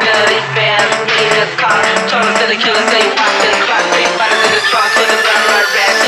Dirty to the killer, say you watch clock. Fighters in the trunk with a gun right back.